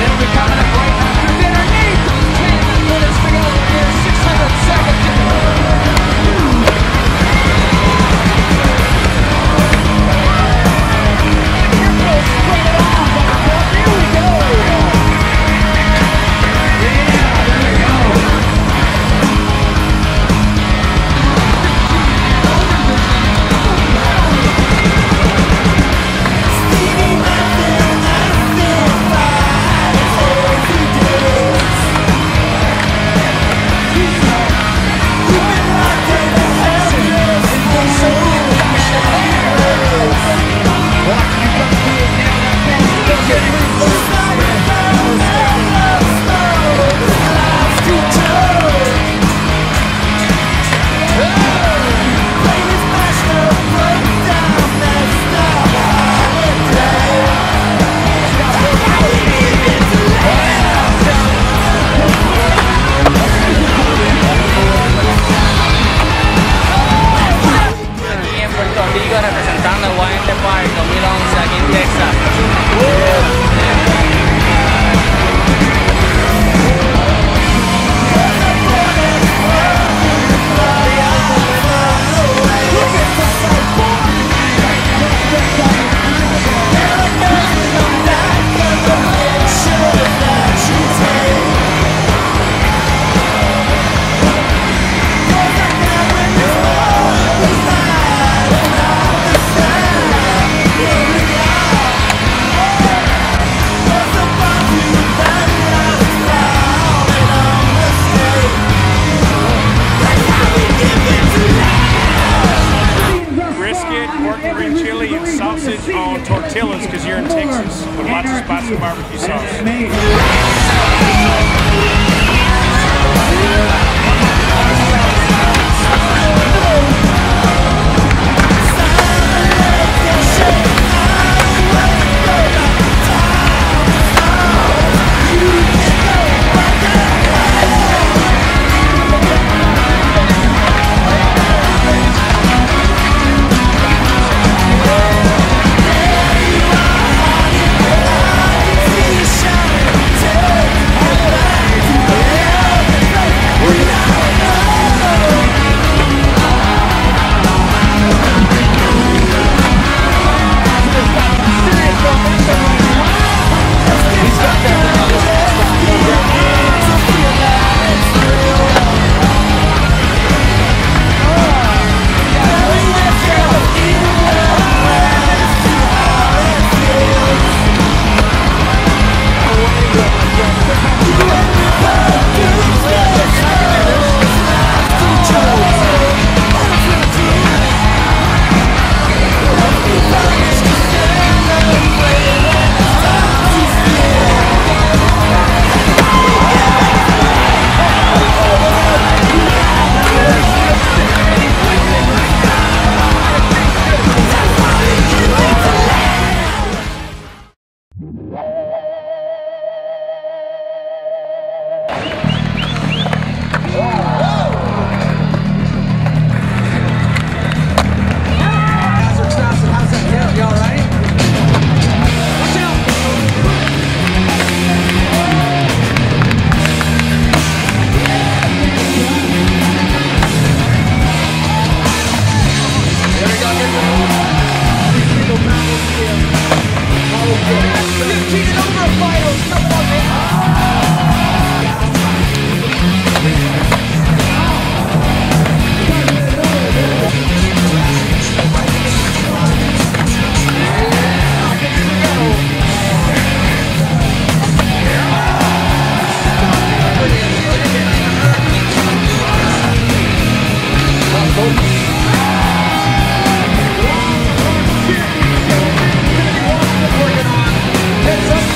every kind Italian sausage on tortillas because you're in Texas with lots of spicy barbecue sauce.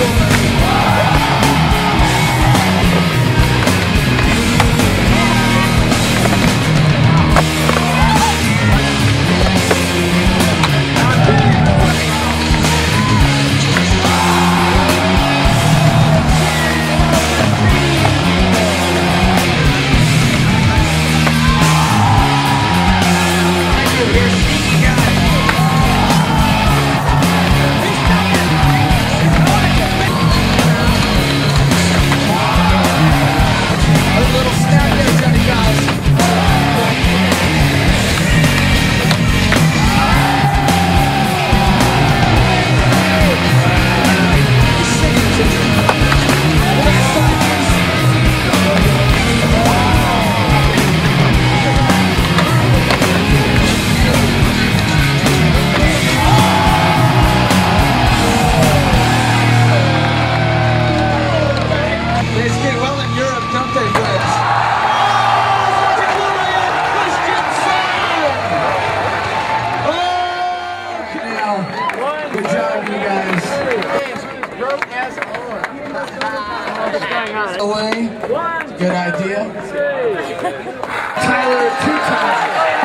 They Away. Good idea. Tyler, two times.